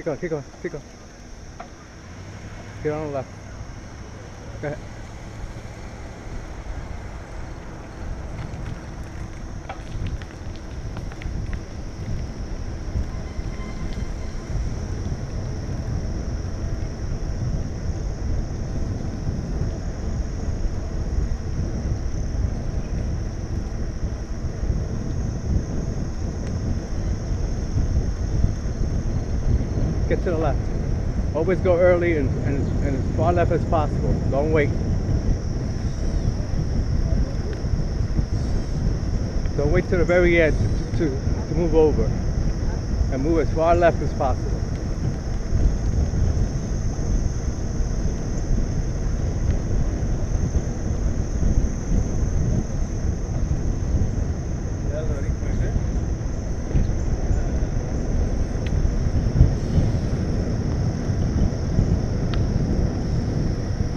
keep going, keep going, keep going. Get on the left. Get to the left. Always go early and, and, as- and as far left as possible. Don't wait. Don't wait to the very end to, to, to move over. And move as far left as possible.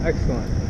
Excellent.